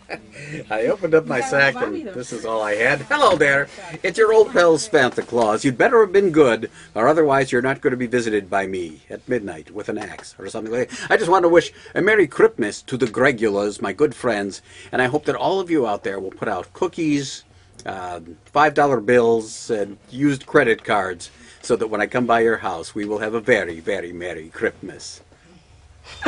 I opened up my sack and this is all I had. Hello there. It's your old pal Santa Claus. You'd better have been good, or otherwise you're not going to be visited by me at midnight with an axe or something like that. I just want to wish a Merry Christmas to the Gregulas, my good friends, and I hope that all of you out there will put out cookies, uh, $5 bills, and used credit cards so that when I come by your house, we will have a very, very Merry Christmas.